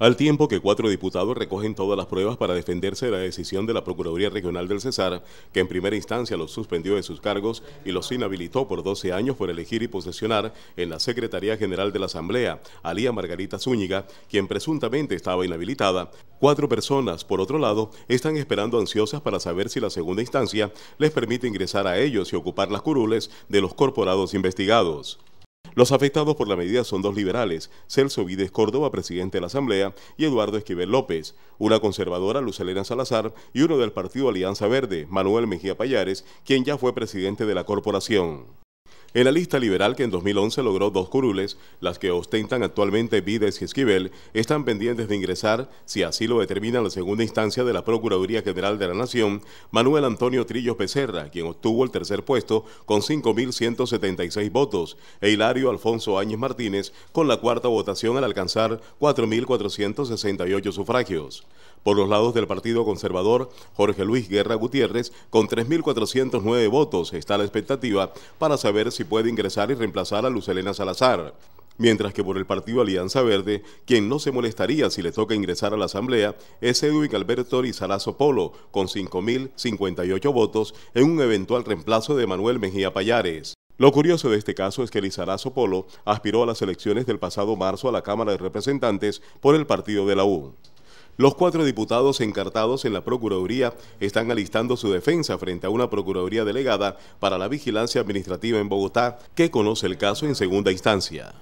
Al tiempo que cuatro diputados recogen todas las pruebas para defenderse de la decisión de la Procuraduría Regional del Cesar, que en primera instancia los suspendió de sus cargos y los inhabilitó por 12 años por elegir y posesionar en la Secretaría General de la Asamblea, Alía Margarita Zúñiga, quien presuntamente estaba inhabilitada, cuatro personas, por otro lado, están esperando ansiosas para saber si la segunda instancia les permite ingresar a ellos y ocupar las curules de los corporados investigados. Los afectados por la medida son dos liberales, Celso Vides Córdoba, presidente de la Asamblea, y Eduardo Esquivel López, una conservadora, Lucelena Salazar, y uno del Partido Alianza Verde, Manuel Mejía Payares, quien ya fue presidente de la corporación. En la lista liberal que en 2011 logró dos curules, las que ostentan actualmente Vides y Esquivel están pendientes de ingresar, si así lo determina la segunda instancia de la Procuraduría General de la Nación, Manuel Antonio Trillos Becerra, quien obtuvo el tercer puesto con 5.176 votos, e Hilario Alfonso Áñez Martínez con la cuarta votación al alcanzar 4.468 sufragios. Por los lados del Partido Conservador, Jorge Luis Guerra Gutiérrez, con 3.409 votos, está la expectativa para saber si puede ingresar y reemplazar a Lucelena Salazar. Mientras que por el Partido Alianza Verde, quien no se molestaría si le toca ingresar a la Asamblea es Edwin Alberto Rizalazo Polo, con 5.058 votos en un eventual reemplazo de Manuel Mejía Payares. Lo curioso de este caso es que Lizarazo Polo aspiró a las elecciones del pasado marzo a la Cámara de Representantes por el partido de la U. Los cuatro diputados encartados en la Procuraduría están alistando su defensa frente a una Procuraduría delegada para la Vigilancia Administrativa en Bogotá que conoce el caso en segunda instancia.